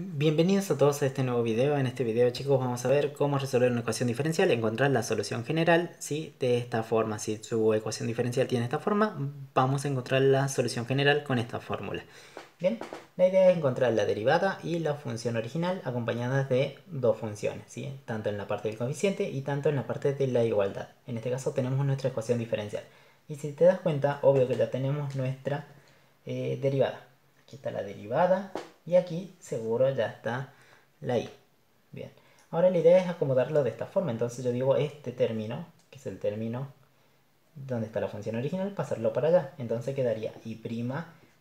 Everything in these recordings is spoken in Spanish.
Bienvenidos a todos a este nuevo video. En este video chicos vamos a ver cómo resolver una ecuación diferencial, encontrar la solución general ¿sí? de esta forma. Si su ecuación diferencial tiene esta forma, vamos a encontrar la solución general con esta fórmula. Bien, la idea es encontrar la derivada y la función original acompañadas de dos funciones, ¿sí? tanto en la parte del coeficiente y tanto en la parte de la igualdad. En este caso tenemos nuestra ecuación diferencial. Y si te das cuenta, obvio que ya tenemos nuestra eh, derivada. Aquí está la derivada y aquí seguro ya está la i. Bien. Ahora la idea es acomodarlo de esta forma. Entonces yo digo este término, que es el término donde está la función original, pasarlo para allá. Entonces quedaría i'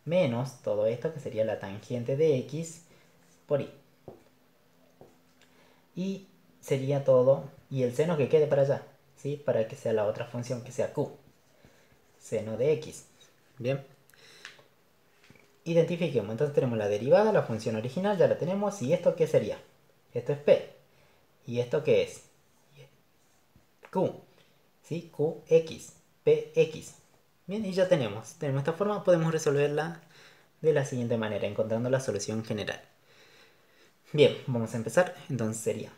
menos todo esto, que sería la tangente de x por i. Y sería todo, y el seno que quede para allá, ¿sí? Para que sea la otra función, que sea q. Seno de x. Bien identifiquemos. Entonces tenemos la derivada, la función original, ya la tenemos. ¿Y esto qué sería? Esto es P. ¿Y esto qué es? Q. ¿Sí? QX. PX. Bien, y ya tenemos. Tenemos esta forma, podemos resolverla de la siguiente manera, encontrando la solución general. Bien, vamos a empezar. Entonces sería,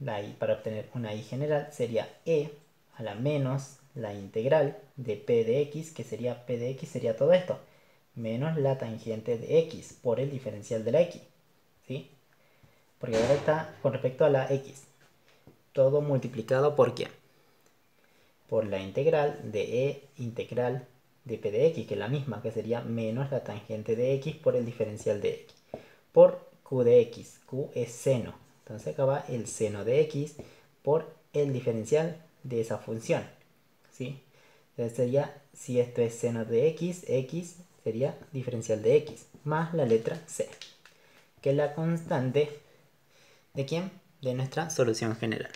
la I, para obtener una I general, sería E a la menos la integral de P de X, que sería P de X, sería todo esto menos la tangente de x por el diferencial de la x. ¿Sí? Porque ahora está con respecto a la x. Todo multiplicado por quién? Por la integral de e integral de p de x, que es la misma, que sería menos la tangente de x por el diferencial de x. Por q de x. q es seno. Entonces acá va el seno de x por el diferencial de esa función. ¿Sí? Entonces sería, si esto es seno de x, x sería diferencial de x, más la letra c, que es la constante de quién? De nuestra solución general.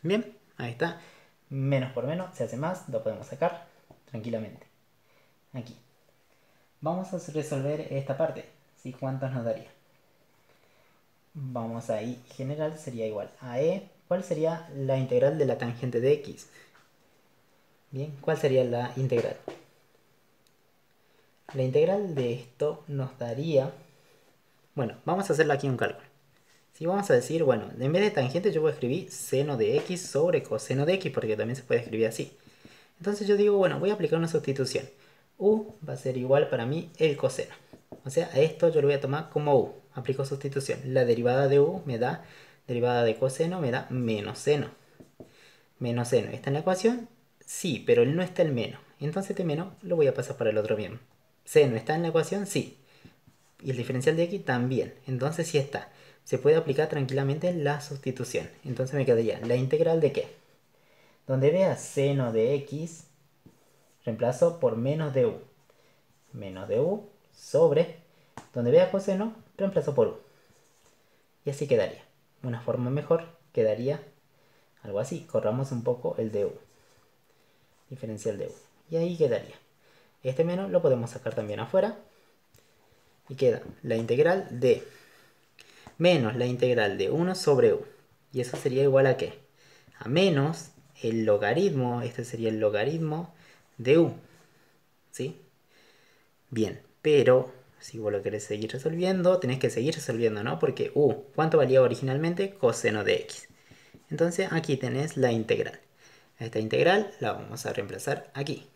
Bien, ahí está. Menos por menos se hace más, lo podemos sacar tranquilamente. Aquí. Vamos a resolver esta parte. ¿sí? ¿Cuántos nos daría? Vamos a i general sería igual a e. ¿Cuál sería la integral de la tangente de x? Bien, ¿cuál sería la integral? La integral de esto nos daría... Bueno, vamos a hacerle aquí un cálculo. Si vamos a decir, bueno, en vez de tangente yo voy a escribir seno de x sobre coseno de x, porque también se puede escribir así. Entonces yo digo, bueno, voy a aplicar una sustitución. u va a ser igual para mí el coseno. O sea, a esto yo lo voy a tomar como u. Aplico sustitución. La derivada de u me da, derivada de coseno me da menos seno. Menos seno. ¿Está en la ecuación? Sí, pero no está el menos. Entonces este menos lo voy a pasar para el otro bien. ¿no está en la ecuación? Sí. Y el diferencial de x también. Entonces sí está. Se puede aplicar tranquilamente la sustitución. Entonces me quedaría la integral de qué? Donde vea seno de x, reemplazo por menos de u. Menos de u sobre, donde vea coseno, reemplazo por u. Y así quedaría. Una forma mejor quedaría algo así. Corramos un poco el de u. Diferencial de u. Y ahí quedaría. Este menos lo podemos sacar también afuera. Y queda la integral de menos la integral de 1 sobre u. Y eso sería igual a qué? A menos el logaritmo, este sería el logaritmo de u. ¿Sí? Bien, pero si vos lo querés seguir resolviendo, tenés que seguir resolviendo, ¿no? Porque u, ¿cuánto valía originalmente? Coseno de x. Entonces aquí tenés la integral. Esta integral la vamos a reemplazar aquí.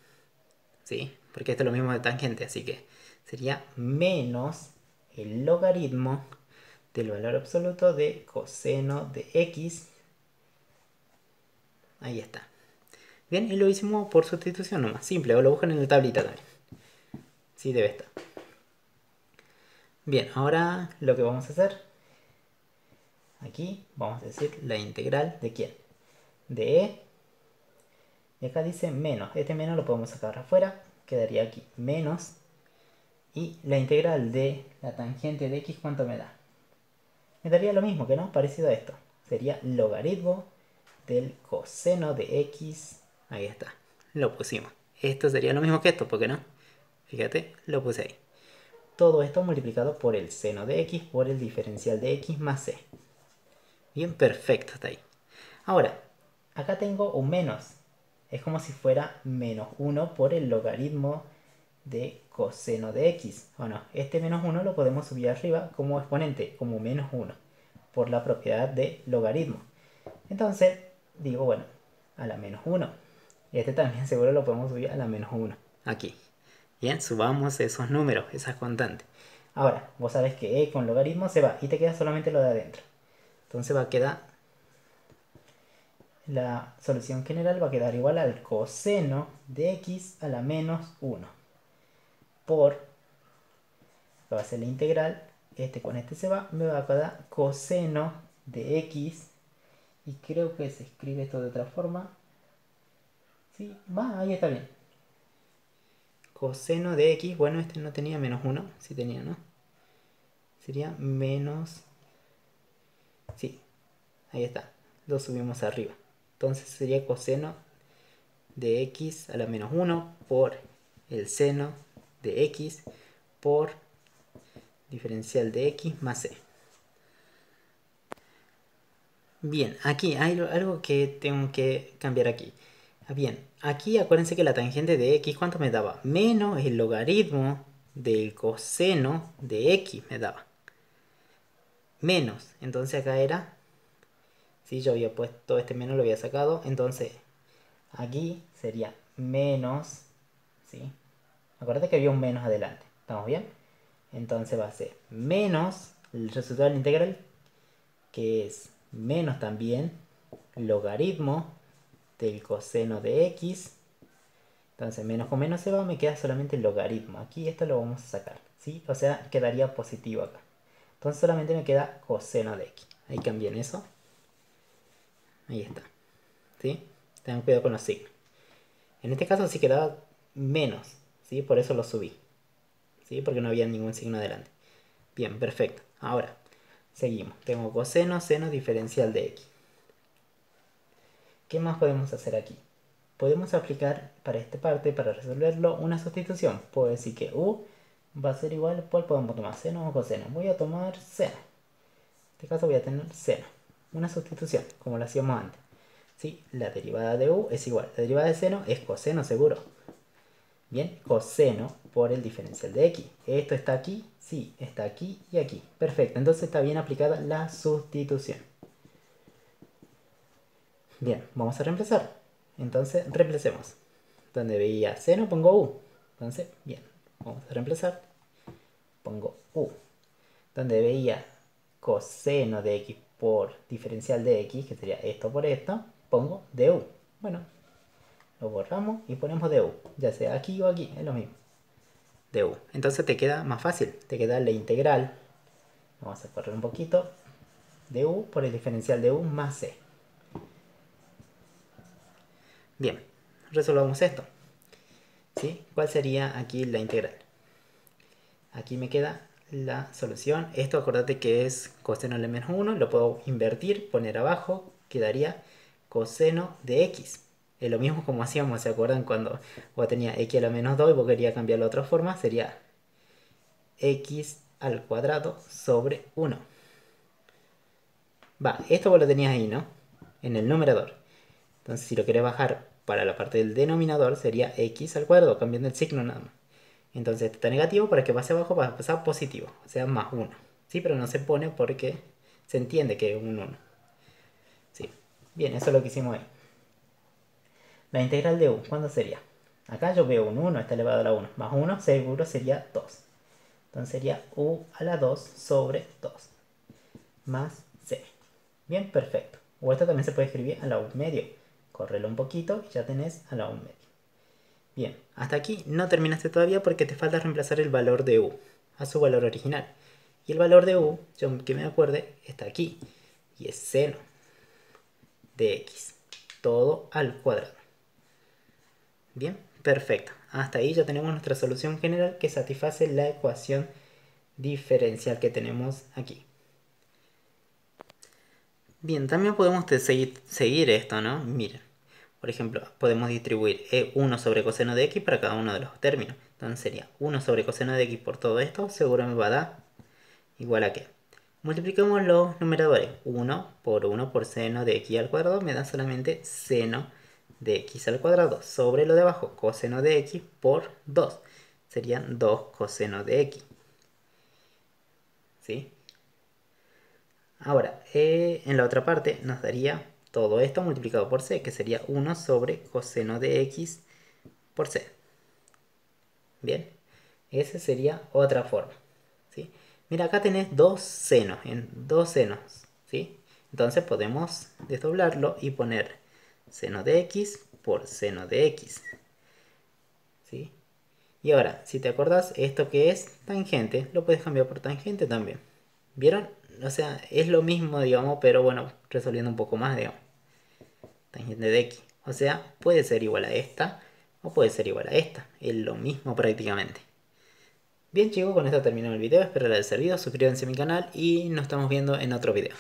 ¿Sí? Porque esto es lo mismo de tangente, así que sería menos el logaritmo del valor absoluto de coseno de x. Ahí está. Bien, y lo hicimos por sustitución nomás, simple, o lo buscan en la tablita también. Sí, debe estar. Bien, ahora lo que vamos a hacer, aquí vamos a decir la integral de quién? De e. Y acá dice menos, este menos lo podemos sacar afuera, quedaría aquí menos. Y la integral de la tangente de x, ¿cuánto me da? Me daría lo mismo, que no? Parecido a esto. Sería logaritmo del coseno de x. Ahí está. Lo pusimos. Esto sería lo mismo que esto, ¿por qué no? Fíjate, lo puse ahí. Todo esto multiplicado por el seno de x por el diferencial de x más c. Bien, perfecto, está ahí. Ahora, acá tengo un menos es como si fuera menos 1 por el logaritmo de coseno de x. Bueno, este menos 1 lo podemos subir arriba como exponente, como menos 1, por la propiedad de logaritmo. Entonces, digo, bueno, a la menos 1. Este también seguro lo podemos subir a la menos 1. Aquí. Bien, subamos esos números, esas constantes. Ahora, vos sabés que e con logaritmo se va y te queda solamente lo de adentro. Entonces va a quedar, la solución general va a quedar igual al coseno de x a la menos 1 por, va a ser la integral, este con este se va, me va a quedar coseno de x y creo que se escribe esto de otra forma. Sí, va, ahí está bien. Coseno de x, bueno, este no tenía menos 1, sí tenía, ¿no? Sería menos... Sí, ahí está, lo subimos arriba. Entonces sería coseno de x a la menos 1 por el seno de x por diferencial de x más c. Bien, aquí hay algo que tengo que cambiar aquí. Bien, aquí acuérdense que la tangente de x, ¿cuánto me daba? Menos el logaritmo del coseno de x me daba. Menos, entonces acá era, si yo había puesto este menos, lo había sacado, entonces aquí sería menos, ¿sí? Acuérdate que había un menos adelante, ¿estamos bien? Entonces va a ser menos el resultado de la integral, que es menos también logaritmo del coseno de x. Entonces menos con menos se va, me queda solamente el logaritmo. Aquí esto lo vamos a sacar, ¿sí? O sea, quedaría positivo acá. Entonces solamente me queda coseno de x. Ahí cambian eso. Ahí está. ¿Sí? Tengan cuidado con los signos. En este caso sí quedaba menos, ¿sí? Por eso lo subí. ¿Sí? Porque no había ningún signo adelante. Bien, perfecto. Ahora, Seguimos. Tengo coseno, seno, diferencial de x. ¿Qué más podemos hacer aquí? Podemos aplicar para esta parte, para resolverlo, una sustitución. Puedo decir que u va a ser igual, ¿cuál podemos tomar? ¿Seno o coseno? Voy a tomar seno. En este caso voy a tener seno. Una sustitución, como lo hacíamos antes. ¿Sí? La derivada de u es igual. La derivada de seno es coseno seguro. Bien, coseno por el diferencial de x. ¿Esto está aquí? Sí, está aquí y aquí. Perfecto, entonces está bien aplicada la sustitución. Bien, vamos a reemplazar. Entonces, reemplacemos. Donde veía seno, pongo u. Entonces, bien, vamos a reemplazar. Pongo u. Donde veía coseno de x por diferencial de x, que sería esto por esto, pongo du. Bueno, lo borramos y ponemos du. Ya sea aquí o aquí, es lo mismo de u. Entonces te queda más fácil, te queda la integral, vamos a correr un poquito, de u por el diferencial de u más c. Bien, resolvamos esto. ¿Sí? ¿Cuál sería aquí la integral? Aquí me queda la solución. Esto acordate que es coseno de menos 1, lo puedo invertir, poner abajo, quedaría coseno de x. Es lo mismo como hacíamos, ¿se acuerdan? Cuando vos tenía x a la menos 2 y vos querías cambiarlo de otra forma, sería x al cuadrado sobre 1. Va, esto vos lo tenías ahí, ¿no? En el numerador. Entonces, si lo querés bajar para la parte del denominador, sería x al cuadrado, cambiando el signo nada más. Entonces, esto está negativo para que pase abajo, para pasar positivo, o sea, más 1. Sí, pero no se pone porque se entiende que es un 1. Sí. Bien, eso es lo que hicimos ahí. La integral de u, ¿cuándo sería? Acá yo veo un 1, está elevado a la 1. Más 1 seguro sería 2. Entonces sería u a la 2 sobre 2. Más c. Bien, perfecto. O esto también se puede escribir a la 1 medio. Correlo un poquito y ya tenés a la 1 medio. Bien, hasta aquí no terminaste todavía porque te falta reemplazar el valor de u a su valor original. Y el valor de u, yo que me acuerde, está aquí. Y es seno de x. Todo al cuadrado. Bien, perfecto. Hasta ahí ya tenemos nuestra solución general que satisface la ecuación diferencial que tenemos aquí. Bien, también podemos seguir, esto, ¿no? Miren, por ejemplo, podemos distribuir 1 sobre coseno de x para cada uno de los términos. Entonces sería 1 sobre coseno de x por todo esto, seguro me va a dar igual a qué. Multiplicamos los numeradores. 1 por 1 por seno de x al cuadrado me da solamente seno de x al cuadrado sobre lo de abajo, coseno de x por 2. serían 2 coseno de x. ¿Sí? Ahora, eh, en la otra parte nos daría todo esto multiplicado por c, que sería 1 sobre coseno de x por c. Bien, esa sería otra forma. ¿sí? Mira, acá tenés dos senos, en dos senos. ¿sí? Entonces podemos desdoblarlo y poner seno de x por seno de x. ¿sí? Y ahora, si te acordás, esto que es tangente, lo puedes cambiar por tangente también. ¿Vieron? O sea, es lo mismo, digamos, pero bueno, resolviendo un poco más, digamos. Tangente de x. O sea, puede ser igual a esta o puede ser igual a esta. Es lo mismo prácticamente. Bien chicos, con esto termino el video. Espero les haya servido. Suscríbanse a mi canal y nos estamos viendo en otro video.